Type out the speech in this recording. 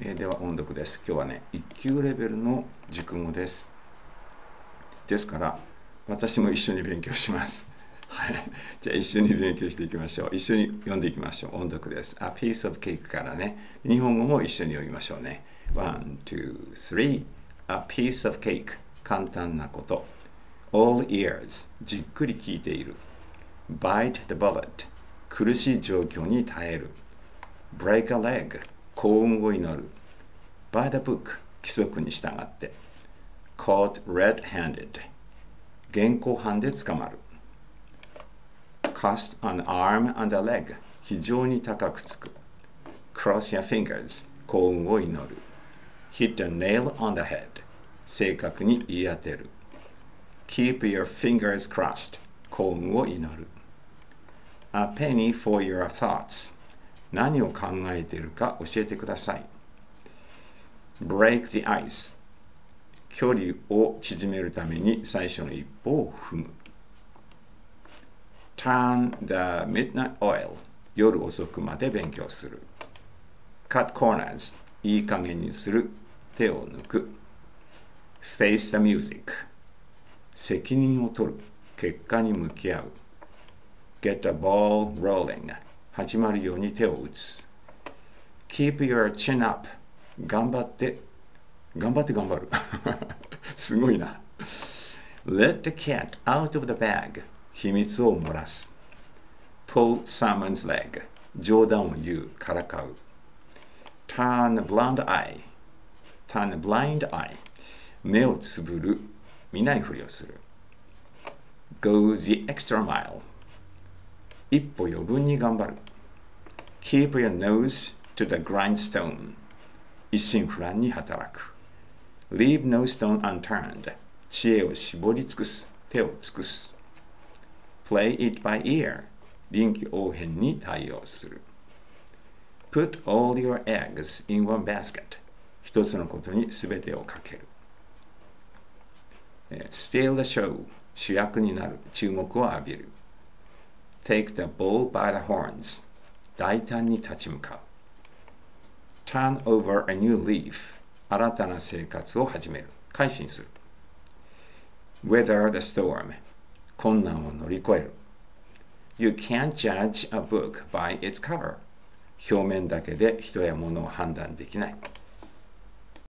えー、では音読です。今日はね、1級レベルの熟語です。ですから、私も一緒に勉強します。はい。じゃあ一緒に勉強していきましょう。一緒に読んでいきましょう。音読です。A piece of cake からね、日本語も一緒に読みましょうね。One, two, three. A piece of cake. 簡単なこと。All ears. じっくり聞いている。Bite the bullet. 苦しい状況に耐える。Break a leg. 幸運を祈る。by the book 規則に従って。caught red-handed 現行犯で捕まる。cast an arm and a leg 非常に高くつく。cross your fingers 幸運を祈る。hit a nail on the head 正確に言い当てる。keep your fingers crossed 幸運を祈る。a penny for your thoughts 何を考えているか教えてください。break the ice 距離を縮めるために最初の一歩を踏む。turn the midnight oil 夜遅くまで勉強する。cut corners いい加減にする。手を抜く。face the music 責任を取る。結果に向き合う。get the ball rolling 始まるように手を打つ。Keep your chin up 頑張って頑張って頑張るすごいな Let the cat out of the bag 秘密を漏らす Pull someone's leg 冗談を言うからかう Turn a blind eye Turn a blind eye 目をつぶる見ないふりをする Go the extra mile 一歩余分に頑張る。Keep your nose to the grindstone. 一心不乱に働く。Leave no stone unturned. 知恵を絞り尽くす。手を尽くす。Play it by ear. 臨機応変に対応する。Put all your eggs in one basket. 一つのことにすべてをかける。Steal the show. 主役になる。注目を浴びる。Take the bull by the horns. 大胆に立ち向かう。Turn over a new leaf. 新たな生活を始める。改心する。Weather the storm. 困難を乗り越える。You can't judge a book by its cover. 表面だけで人や物を判断できない。